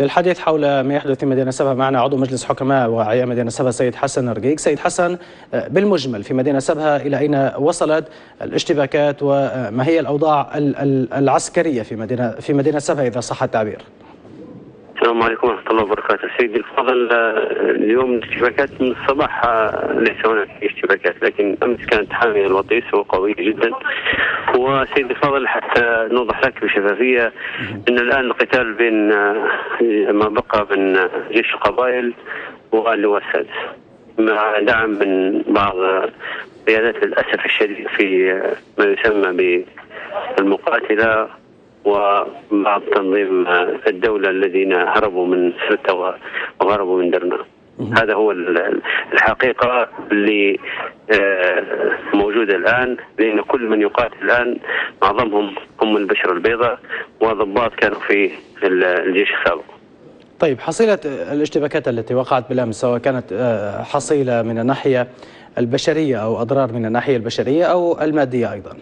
للحديث حول ما يحدث في مدينة سبها معنا عضو مجلس حكماء وعيا مدينة سبها سيد حسن رقيق سيد حسن بالمجمل في مدينة سبها إلى أين وصلت الاشتباكات وما هي الأوضاع العسكرية في مدينة في مدينة سبها إذا صح التعبير؟ السلام عليكم ورحمة الله وبركاته. سيدي الفاضل اليوم الاشتباكات من الصباح ليس هناك اشتباكات لكن أمس كانت حامية الوطيس وقوية جدا. وسيدي الفاضل حتى نوضح لك بشفافية أن الآن القتال بين ما بقى من جيش القبائل واللواء السادس مع دعم من بعض قيادات للأسف الشديد في ما يسمى بالمقاتلة وبعض تنظيم الدولة الذين هربوا من سرتا وهربوا من درنا. هذا هو الحقيقة اللي موجودة الآن لأن كل من يقاتل الآن معظمهم هم البشرة البيضاء وضباط كانوا في الجيش السابق. طيب حصيلة الاشتباكات التي وقعت بالأمس سواء كانت حصيلة من الناحية البشرية أو أضرار من الناحية البشرية أو المادية أيضا.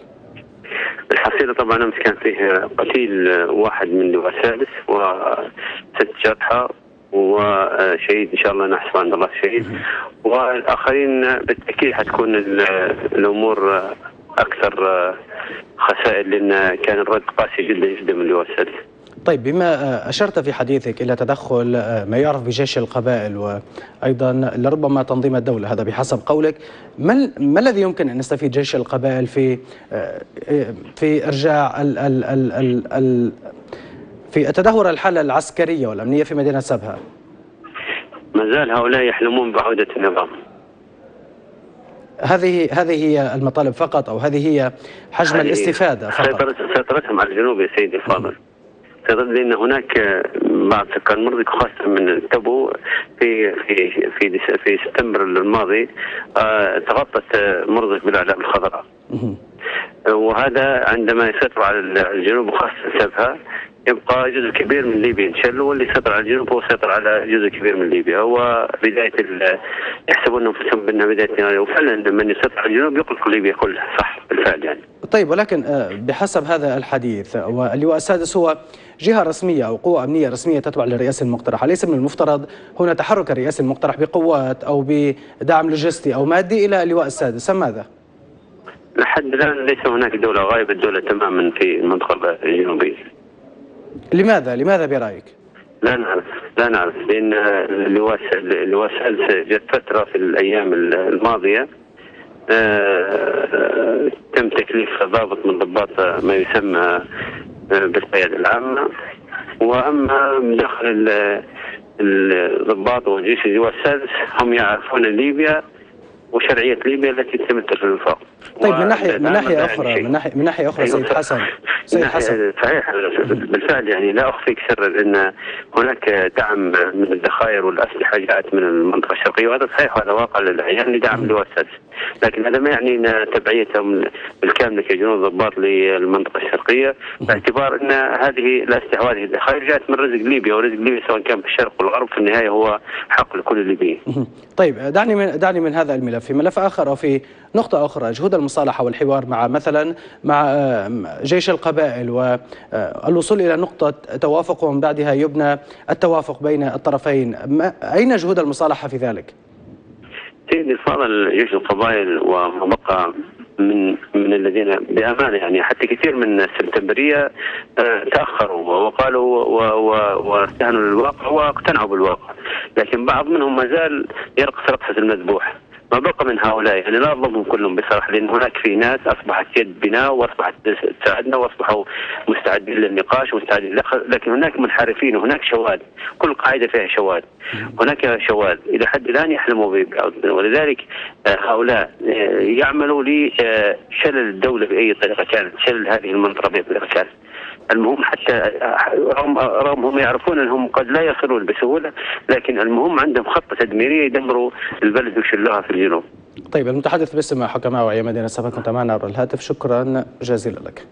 الحصيلة طبعا أمس كان فيه قتيل واحد من اللواء السادس وست جرحى وشهيد إن شاء الله نحسب عند الله شهيد. والآخرين بالتأكيد حتكون الأمور أكثر خسائر لأن كان الرد قاسي جدا جدا من السادس طيب بما أشرت في حديثك إلى تدخل ما يعرف بجيش القبائل وأيضا لربما تنظيم الدولة هذا بحسب قولك ما, ما الذي يمكن أن يستفيد جيش القبائل في في إرجاع ال ال ال ال ال في تدهور الحالة العسكرية والأمنية في مدينة سبها؟ ما زال هؤلاء يحلمون بعودة النظام. هذه هذه هي المطالب فقط أو هذه هي حجم الاستفادة فقط؟ سيطرتهم على الجنوب يا سيدي الفاضل لأن هناك بعض سكان مرضك خاصة من تبو في في في في سبتمبر الماضي تغطت مرضك بالاعلام الخضراء. وهذا عندما يسيطر على الجنوب وخاصة سبها يبقى جزء كبير من ليبيا انشل واللي سيطر على الجنوب هو سيطر على جزء كبير من ليبيا. هو بدايه يحسبون أنفسهم بأنها بداية النهايه وفعلا من يسيطر على الجنوب يغلق ليبيا كلها صح بالفعل يعني. طيب ولكن بحسب هذا الحديث واللواء السادس هو جهة رسمية أو قوة أمنية رسمية تتبع للرئاسة المقترحة ليس من المفترض هنا تحرك الرئاسة المقترح بقوات أو بدعم لوجستي أو مادي إلى اللواء السادس ماذا؟ لحد الآن ليس هناك دولة غائبة الدولة تماما في المنطقة الجنوبية لماذا؟ لماذا برأيك؟ لا نعرف لا نعرف لأن اللواء اللواء السادس جت فترة في الأيام الماضية آه تم تكليف ضابط من ضباط ما يسمى بالقيادة العامة. وأما من داخل الضباط وجيش اللواء السادس هم يعرفون ليبيا وشرعية ليبيا التي في الوفاق طيب من ناحية من ناحية أخرى من ناحية من ناحية أخرى سيد حسن. سيد حسن. صحيح بالفعل يعني لا أخفيك سرا أن هناك دعم من الذخائر والأسلحة جاءت من المنطقة الشرقية وهذا صحيح وهذا واقع للعيان لدعم اللواء السادس لكن هذا ما يعني إن تبعيتهم بالكامل كجنود ضباط للمنطقة الشرقية باعتبار إن هذه الاستحواذ هذه الذخائر جاءت من رزق ليبيا ورزق ليبيا سواء كان في الشرق والغرب في النهاية هو حق لكل الليبيين. طيب دعني من دعني من هذا الملف. في ملف آخر أو في نقطة أخرى جهود المصالحة والحوار مع مثلا مع جيش القبائل والوصول إلى نقطة توافق ومن بعدها يبنى التوافق بين الطرفين أين جهود المصالحة في ذلك؟ سيدي الفاضل جيش القبائل وما بقى من من الذين بأمانة يعني حتى كثير من السبتمبريه تأخروا وقالوا واستهانوا للواقع واقتنعوا بالواقع لكن بعض منهم ما زال يرقص رقصة المذبوح ما بقى من هؤلاء. يعني لا أظلمهم كلهم بصراحة لأن هناك في ناس أصبحت يد بناء وأصبحت تساعدنا وأصبحوا مستعدين للنقاش ومستعدين لكن هناك منحرفين وهناك شواذ كل قاعدة فيها شواذ هناك شواذ إلى حد الآن يحلموا ولذلك هؤلاء يعملوا لشلل الدولة بأي طريقة كانت شلل هذه المنطقة بأي طريقة كانت. المهم حتى رغم رغم هم يعرفون انهم قد لا يصلون بسهولة لكن المهم عندهم خطة تدميرية يدمروا البلد ويشلوها في الجنوب. طيب المتحدث باسم حكماء وعي مدينة سبا كنت معنا عبر الهاتف شكرا جزيلا لك.